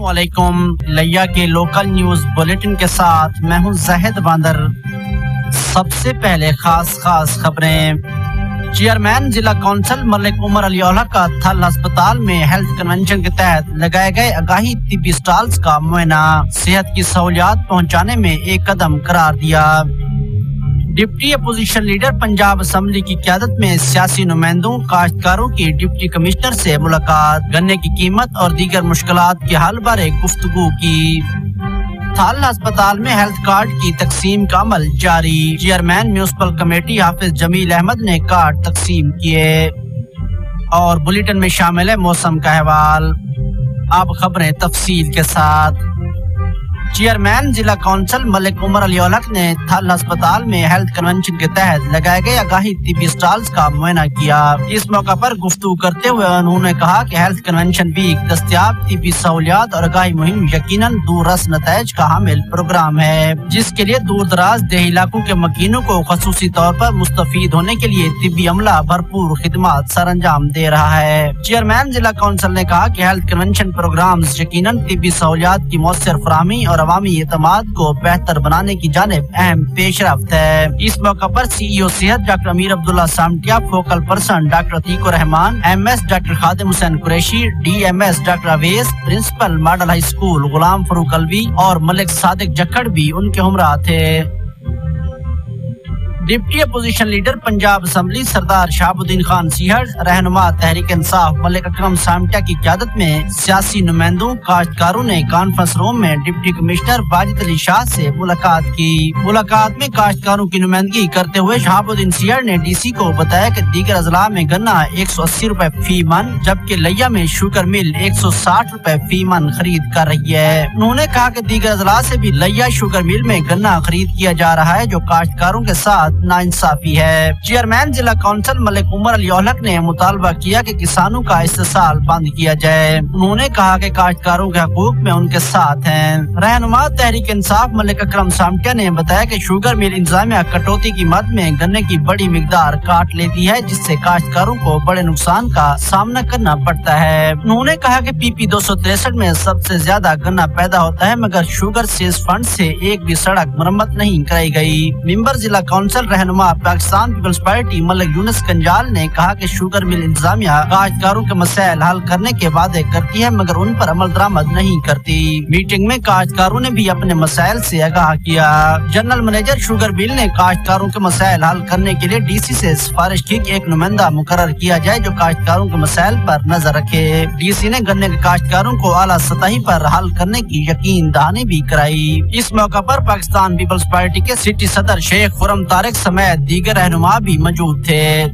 السلام علیکم، لیا کے لوکل نیوز بلیٹن کے ساتھ میں ہوں زہد باندر۔ سب سے پہلے خاص خاص خبریں۔ چیئرمین ضلع کونسل ملک عمر علی اولا کا تھل ہسپتال میں ہیلتھ کنونشن کے تحت لگائے گئے اگاہی طبی سٹالز کا معائنہ۔ صحت کی سہولیات پہنچانے میں ایک قدم قرار دیا۔ Deputy opposition leader Punjab assembly کی قیادت میں سیاسی نمائندوں، کاشتکاروں کی ڈپٹی کمشنر سے ملاقات، گنے کی قیمت اور دیگر مشکلات کے حل بارے گفتگو کی۔ تھال ہسپتال میں ہیلتھ کارڈ کی تقسیم کا عمل جاری۔ چیئرمین میونسپل کمیٹی حافظ جمیل احمد نے کارڈ تقسیم کیے۔ اور بلیٹن میں شامل ہے موسم کا احوال۔ اب خبریں تفصیل کے ساتھ۔ چیئرمین ضلع کونسل ملک عمر علی اولک نے تھل ہسپتال میں ہیلتھ کنونشن کے تحت لگائے گئے اگاہی طبی سٹالز کا معائنہ کیا۔ اس موقع پر گفتگو کرتے ہوئے انہوں نے کہا کہ ہیلتھ کنونشن ویک دستیاب طبی سہولیات اور اگاہی مہم یقیناً دور رس نتائج کا حامل پروگرام ہے۔ جس کے لیے دور دراز دیہی علاقوں کے مکینوں کو خصوصی طور پر مستفید ہونے کے لیے طبی عملہ بھرپور خدمات سر انجام دے رہا ہے۔ چیئرمین ضلع کونسل نے کہا کہ ہیلتھ کنونشن پروگرام یقیناً طبی سہولیات کی مؤثر فراہمی اور عوامی اعتماد کو بہتر بنانے کی جانب اہم پیش رفت ہے۔ اس موقع پر سی ای او صحت doctor Amir Abdullah Samtia, focal person doctor Atiq Rehman M S doctor Khadim Hussain Qureshi, D M S doctor Awais, principal model high school Ghulam Farooq Alvi اور ملک صادق جکڑ بھی ان کے ہمراہ تھے۔ Deputy opposition leader Punjab assembly Sardar Shahab Uddin Khan سیہر، رہنما، تحریک انصاف، ملک اکرم سامٹیا کی قیادت میں سیاسی نمائندوں، کاشتکاروں نے کانفرنس روم میں ڈپٹی کمشنر واجد علی شاہ سے ملاقات کی۔ ملاقات میں کاشتکاروں کی نمائندگی کرتے ہوئے شہاب الدین سیہر نے ڈی سی کو بتایا کہ دیگر اضلاع میں گنا ایک سو اسی روپے فی من، جبکہ لیا میں شوگر مل ایک سو ساٹھ روپے فی من خرید کر رہی ہے۔ انہوں نے کہا کہ دیگر اضلاع سے بھی لیا شوگر مل میں گنا خرید کیا جا رہا ہے، جو کاشتکاروں کے ساتھ نا انصافی ہے۔ چیئرمین ضلع کونسل ملک عمر علی اولک نے مطالبہ کیا کہ کسانوں کا استحصال بند کیا جائے۔ انہوں نے کہا کہ کاشتکاروں کے حقوق میں ان کے ساتھ ہیں۔ رہنما تحریک انصاف ملک اکرم سامٹیا نے بتایا کہ شوگر مل انتظامیہ کٹوتی کی مد میں گنے کی بڑی مقدار کاٹ لیتی ہے، جس سے کاشتکاروں کو بڑے نقصان کا سامنا کرنا پڑتا ہے۔ انہوں نے کہا کہ پی پی دو سو تریسٹھ میں سب سے زیادہ گنا پیدا ہوتا ہے، مگر شوگر سیز فنڈ سے ایک بھی سڑک مرمت نہیں کرائی گئی۔ ممبر ضلع کونسل رہنما پاکستان پیپلز پارٹی ملک یونس کنجال نے کہا کہ شوگر مل انتظامیہ کاشتکاروں کے مسائل حل کرنے کے وعدے کرتی ہے، مگر ان پر عمل درآمد نہیں کرتی۔ میٹنگ میں کاشتکاروں نے بھی اپنے مسائل سے آگاہ کیا۔ جنرل منیجر شوگر مل نے کاشتکاروں کے مسائل حل کرنے کے لیے ڈی سی سے سفارش کی کہ ایک نمائندہ مقرر کیا جائے جو کاشتکاروں کے مسائل پر نظر رکھے۔ ڈی سی نے گنے کے کاشتکاروں کو اعلیٰ سطحی پر حل کرنے کی یقین دہانی بھی کرائی۔ اس موقع پر پاکستان پیپلز پارٹی کے سٹی صدر شیخ خرم طارق سمیت دیگر رہنما بھی موجود تھے۔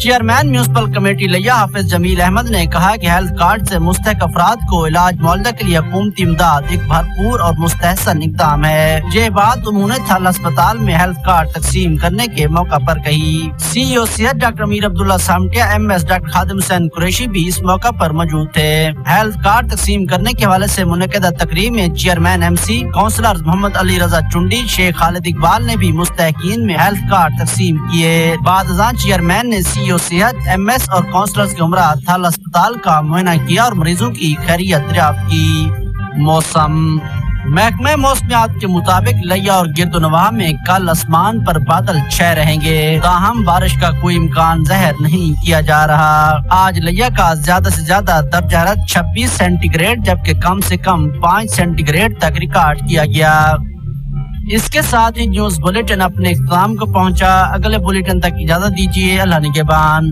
چیئرمین میونسپل کمیٹی لیا حافظ جمیل احمد نے کہا کہ ہیلتھ کارڈ سے مستحق افراد کو علاج معالجہ کے لیے حکومتی امداد ایک بھرپور اور مستحسن اقدام ہے۔ یہ بات انہوں نے تھل اسپتال میں ہیلتھ کارڈ تقسیم کرنے کے موقع پر کہی۔ سی او صحت doctor Amir Abdullah Samtia, M S doctor Khadim Hussain Qureshi بھی اس موقع پر موجود تھے۔ ہیلتھ کارڈ تقسیم کرنے کے حوالے سے منعقدہ تقریب میں chairman M C, councillor Muhammad Ali Raza Chandi, Sheikh Khalid Iqbal نے بھی مستحقین میں ہیلتھ کارڈ تقسیم کیے۔ بعد ازاں چیئرمین نے سی او صحت ایم ایس اور کونسلرز کے عمرہ تھال اسپتال کا معائنہ کیا اور مریضوں کی خیریت دریافت کی موسم۔ محکمہ موسمیات کے مطابق لیا اور گرد و نواح میں کل اسمان پر بادل چھے رہیں گے۔ تاہم، بارش کا کوئی امکان ظاہر نہیں کیا جا رہا۔ آج لیا کا زیادہ سے زیادہ درجہ حرارت چھبیس سینٹی گریڈ، جبکہ کم سے کم پانچ سینٹی گریڈ تک ریکارڈ کیا گیا۔ اس کے ساتھ ہی نیوز بلیٹن اپنے اختتام کو پہنچا۔ اگلے بلیٹن تک اجازت دیجیے اللہ نگہبان